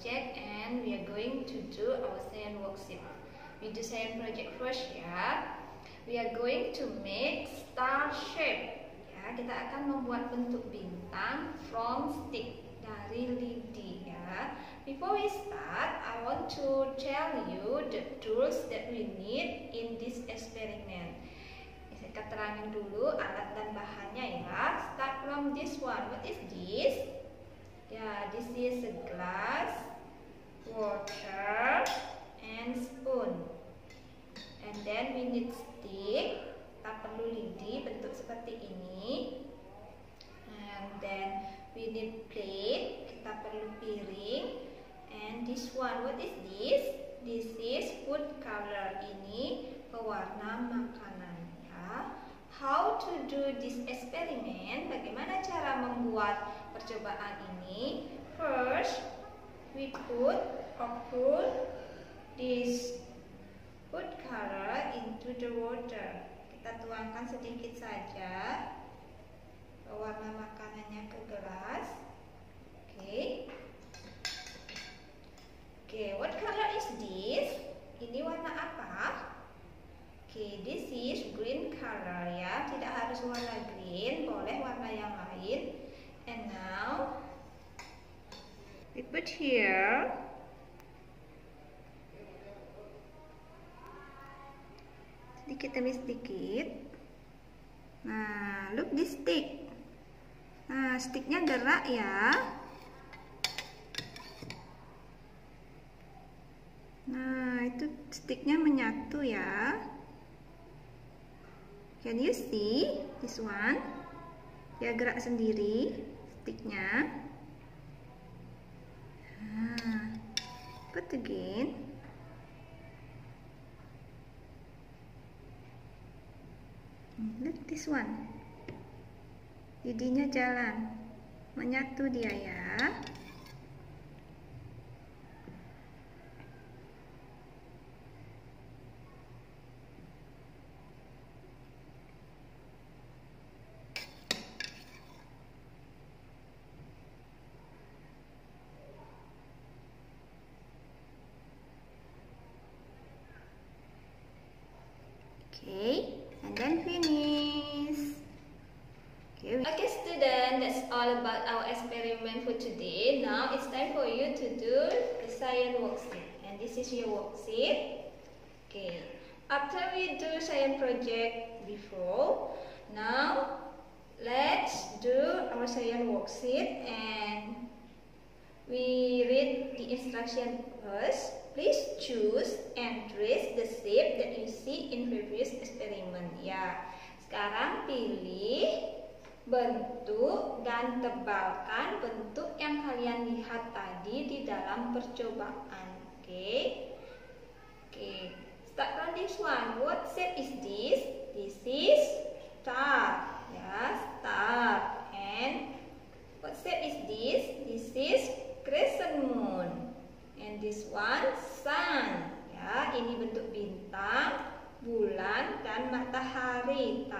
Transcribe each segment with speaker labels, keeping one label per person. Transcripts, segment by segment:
Speaker 1: project and we are going to do our science worksheet. We do science project first ya. We are going to make star shape. Ya, kita akan membuat bentuk bintang from stick dari lidi ya. Before we start, I want to tell you the tools that we need in this experiment. Saya keterangan dulu alat dan bahannya ya. Start from this one. What is this? Yeah, this is a glass, water, and spoon. And then we need stick. Kita perlu lidi bentuk seperti ini. And then we need plate. Kita perlu piring. And this one, what is this? This is food color. Ini pewarna makanan ya. How to do this experiment? Bagaimana cara membuat percobaan ini? First we put or put this food color into the water. Kita tuangkan sedikit saja. Warna makanannya ke gelas oke okay. oke okay, what color is this ini warna apa oke okay, this is green color ya tidak harus warna green boleh warna yang lain And now we put here sedikit demi sedikit. Nah, look this stick. Nah, sticknya gerak ya. Nah, itu sticknya menyatu ya. Can you see this one? Dia gerak sendiri sticknya put again look this one. Didinya jalan. Menyatu dia ya Okay, student, that's all about our experiment for today. Now it's time for you to do the science worksheet. And this is your worksheet. Okay, after we do science project before, now let's do our science worksheet and we read the instruction first. Please choose and trace the shape that you see in previous experiment. Ya, sekarang pilih bentuk dan tebalkan bentuk yang kalian lihat tadi di dalam percobaan. Oke, okay? oke. Okay. Start from this one. What shape is this? This is star. Ya, star. And what shape is this? This is crescent moon. And this one sun. Ya, ini bentuk bintang, bulan dan matahari.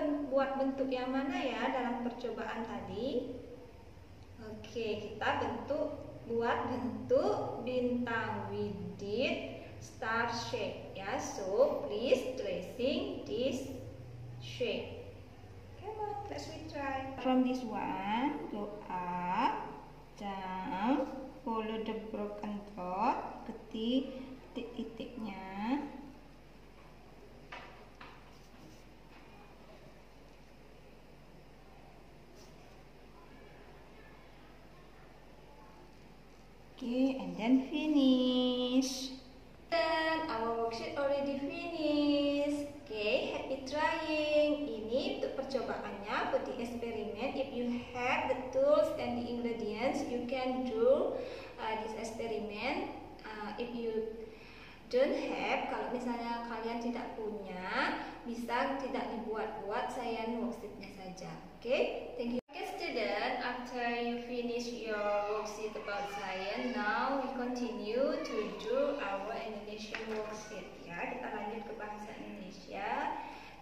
Speaker 1: Kita buat bentuk yang mana ya dalam percobaan tadi? Oke, kita bentuk buat bentuk bintang. We did star shape ya. So, please tracing this shape. Come on, let's we try. From this one, go up, down, follow the broken dot ketik titik-titiknya okay and then finish dan our worksheet already finished okay happy trying ini untuk percobaannya for the experiment. If you have the tools and the ingredients you can do uh, this experiment. Uh, if you don't have kalau misalnya kalian tidak punya bisa tidak dibuat-buat saya worksheetnya saja. Oke? Okay? thank you okay student after you finish your worksheet about science now we continue to do our Indonesian worksheet ya kita lanjut ke bahasa Indonesia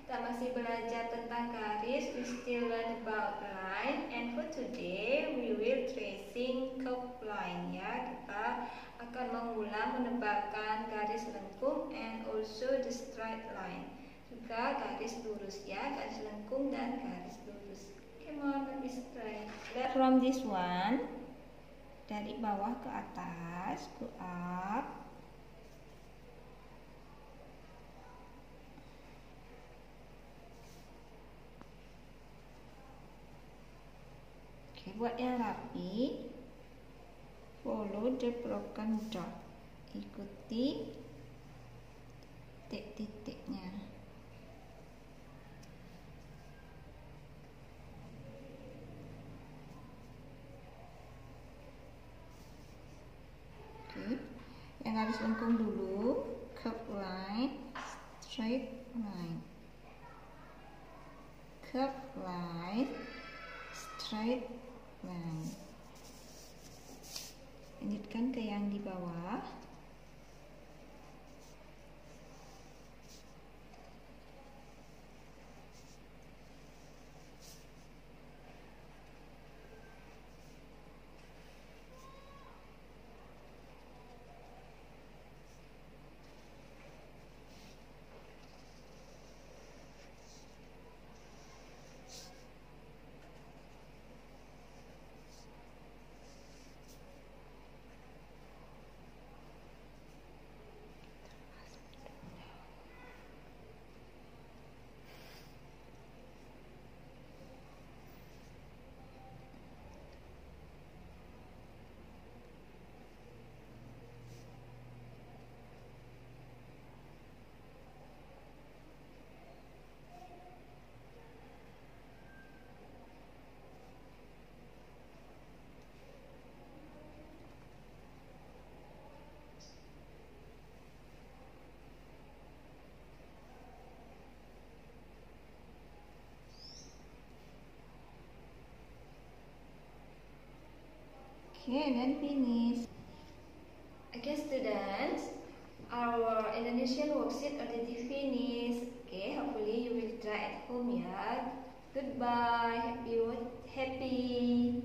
Speaker 1: kita masih belajar tentang garis, we still learn about line and for today we will tracing curve line ya. Kita akan mengulang menebakkan garis lengkung and also the straight line. Juga garis lurus ya, garis lengkung dan garis lurus. Come on, let me straight. From this one dari bawah ke atas, go up buat yang rapi follow the broken dot ikuti titik-titiknya. Oke yang harus lengkung dulu curve line straight line. Curve line straight Nah, lanjutkan ke yang di bawah. Okay, then finish. Okay, students, our Indonesian worksheet already finished. Okay, hopefully you will try at home, yeah. Goodbye. Happy, happy